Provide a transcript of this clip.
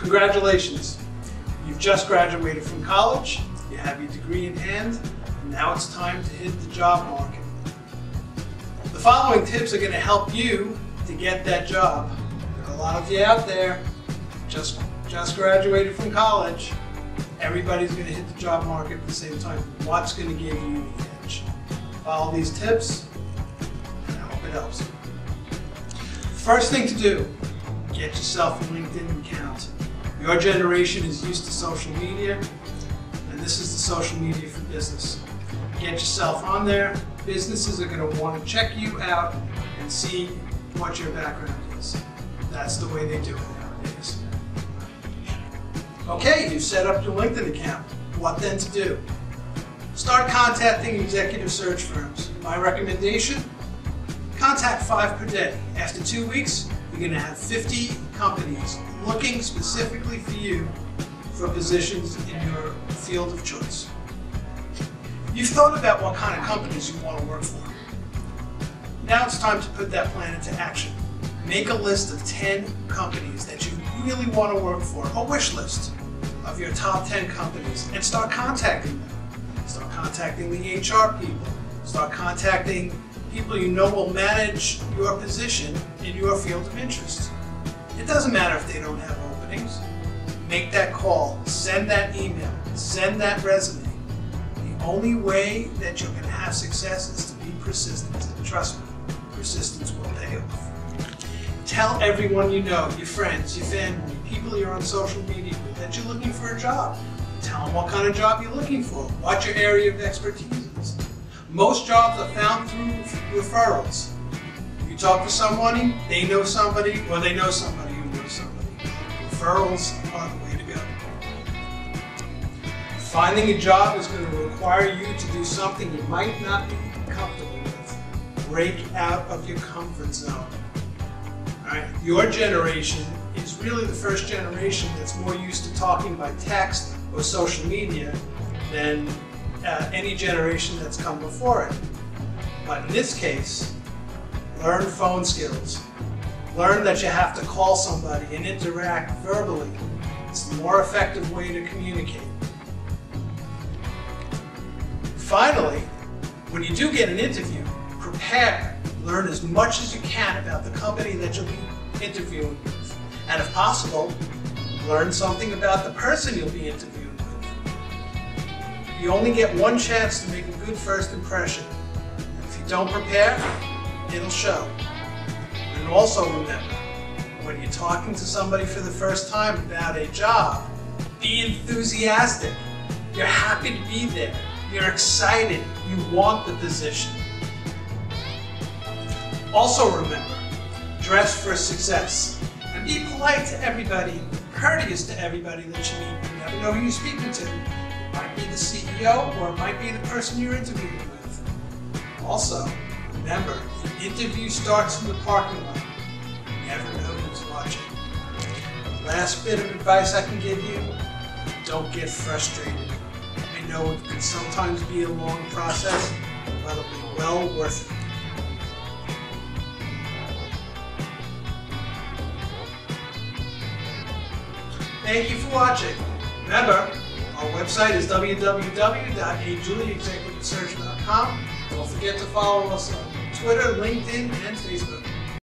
Congratulations. You've just graduated from college, you have your degree in hand, and now it's time to hit the job market. The following tips are going to help you to get that job. There are a lot of you out there just just graduated from college. Everybody's going to hit the job market at the same time. What's going to give you the edge? Follow these tips, and I hope it helps. First thing to do, get yourself a LinkedIn account. Your generation is used to social media, and this is the social media for business. Get yourself on there. Businesses are going to want to check you out and see what your background is. That's the way they do it nowadays. Okay, you've set up your LinkedIn account. What then to do? Start contacting executive search firms. My recommendation, contact five per day. After two weeks, you're going to have 50 companies looking specifically for you for positions in your field of choice. You've thought about what kind of companies you want to work for. Now it's time to put that plan into action. Make a list of 10 companies that you really want to work for, a wish list of your top 10 companies, and start contacting them. Start contacting the HR people. Start contacting people you know will manage your position in your field of interest. It doesn't matter if they don't have openings. Make that call, send that email, send that resume. The only way that you're going to have success is to be persistent. And trust me, persistence will pay off. Tell everyone you know, your friends, your family, people you're on social media with, that you're looking for a job. Tell them what kind of job you're looking for, what your area of expertise is. Most jobs are found through referrals. You talk to somebody, they know somebody, or they know somebody who knows somebody. Referrals are the way to go. Finding a job is going to require you to do something you might not be comfortable with. Break out of your comfort zone. Right? Your generation is really the first generation that's more used to talking by text or social media than uh, any generation that's come before it. But in this case, learn phone skills. Learn that you have to call somebody and interact verbally. It's the more effective way to communicate. Finally, when you do get an interview, prepare. Learn as much as you can about the company that you'll be interviewing with. And if possible, learn something about the person you'll be interviewing. You only get one chance to make a good first impression. If you don't prepare, it'll show. And also remember, when you're talking to somebody for the first time about a job, be enthusiastic. You're happy to be there. You're excited. You want the position. Also remember, dress for success. And be polite to everybody, courteous to everybody that you meet. You never know who you're speaking to. It might be the CEO or it might be the person you're interviewing with. Also, remember, the interview starts in the parking lot. You never know who's watching. Last bit of advice I can give you, don't get frustrated. I know it can sometimes be a long process, but it'll be well worth it. Thank you for watching. Remember, our website is www.ajuliaexecutivesearch.com. Don't forget to follow us on Twitter, LinkedIn, and Facebook.